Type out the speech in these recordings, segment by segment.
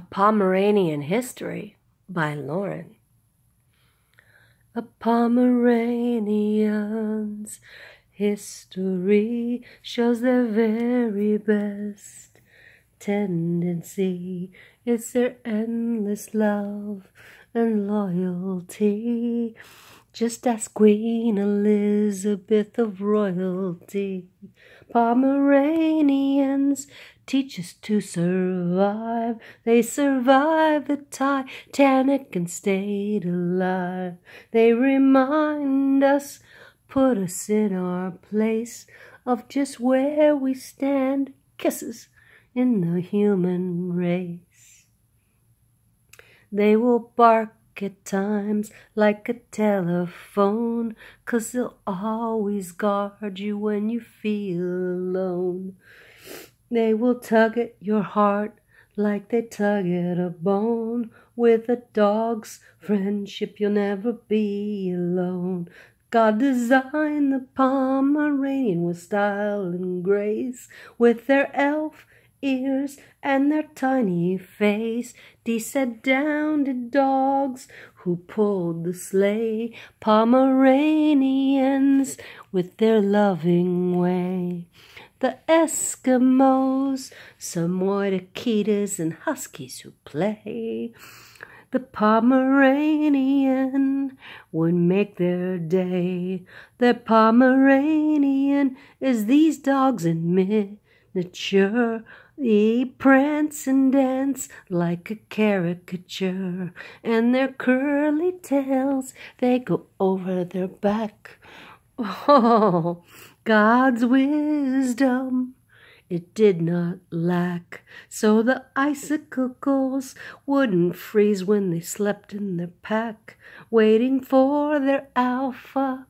A Pomeranian History by Lauren. A Pomeranian's history shows their very best tendency. It's their endless love and loyalty. Just ask Queen Elizabeth of royalty. Pomeranians teach us to survive. They survive the Titanic and stayed alive. They remind us, put us in our place of just where we stand. Kisses in the human race. They will bark at times like a telephone, cause they'll always guard you when you feel alone. They will tug at your heart like they tug at a bone. With a dog's friendship, you'll never be alone. God designed the Pomeranian with style and grace, with their elf ears and their tiny face. They set down the dogs who pulled the sleigh, Pomeranians with their loving way. The Eskimos, Samoyed Akitas and Huskies who play. The Pomeranian would make their day. The Pomeranian is these dogs in miniature. They prance and dance like a caricature, and their curly tails they go over their back. Oh, God's wisdom it did not lack, so the icicles wouldn't freeze when they slept in their pack, waiting for their alpha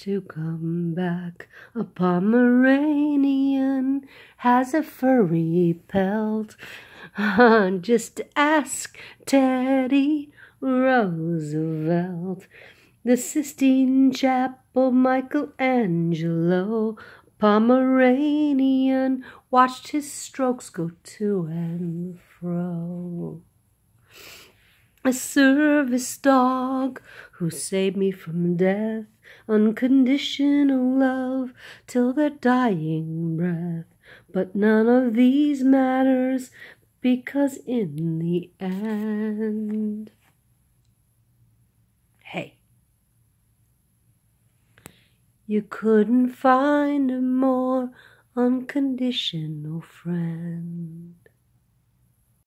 to come back. A Pomeranian has a furry pelt. Just ask Teddy Roosevelt. The Sistine Chapel, Michelangelo, Pomeranian, watched his strokes go to and fro. A service dog who saved me from death, unconditional love till their dying breath. But none of these matters because in the end. Hey. You couldn't find a more unconditional friend.